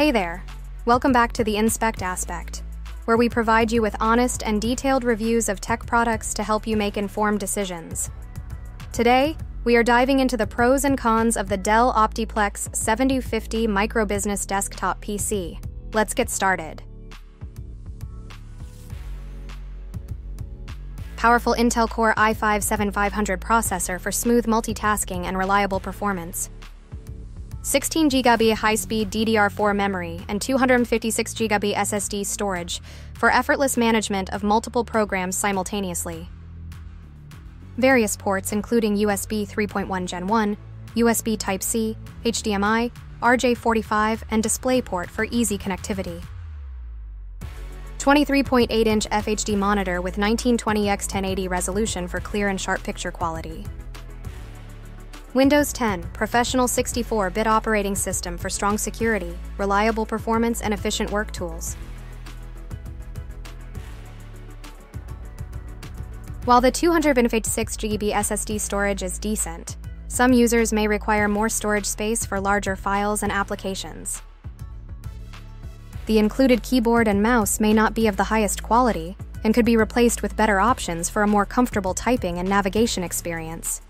Hey there! Welcome back to the Inspect Aspect, where we provide you with honest and detailed reviews of tech products to help you make informed decisions. Today, we are diving into the pros and cons of the Dell Optiplex 7050 Microbusiness Desktop PC. Let's get started. Powerful Intel Core i5-7500 processor for smooth multitasking and reliable performance. 16 GB high-speed DDR4 memory and 256 GB SSD storage for effortless management of multiple programs simultaneously. Various ports including USB 3.1 Gen 1, USB Type-C, HDMI, RJ45, and DisplayPort for easy connectivity. 23.8-inch FHD monitor with 1920x1080 resolution for clear and sharp picture quality. Windows 10 Professional 64-bit operating system for strong security, reliable performance, and efficient work tools. While the 256 GB SSD storage is decent, some users may require more storage space for larger files and applications. The included keyboard and mouse may not be of the highest quality and could be replaced with better options for a more comfortable typing and navigation experience.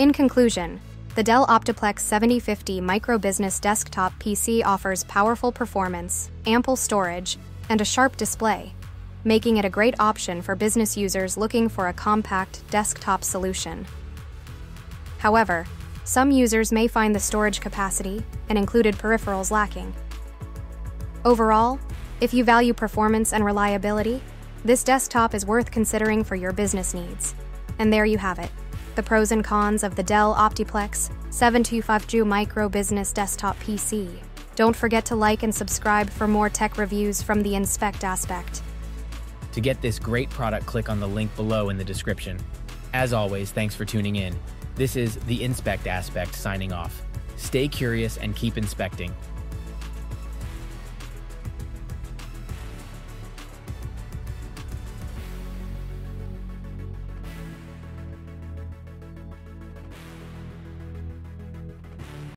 In conclusion, the Dell Optiplex 7050 Micro Business Desktop PC offers powerful performance, ample storage, and a sharp display, making it a great option for business users looking for a compact desktop solution. However, some users may find the storage capacity and included peripherals lacking. Overall, if you value performance and reliability, this desktop is worth considering for your business needs. And there you have it the pros and cons of the Dell Optiplex 725G Micro Business Desktop PC. Don't forget to like and subscribe for more tech reviews from the Inspect aspect. To get this great product, click on the link below in the description. As always, thanks for tuning in. This is the Inspect Aspect signing off. Stay curious and keep inspecting.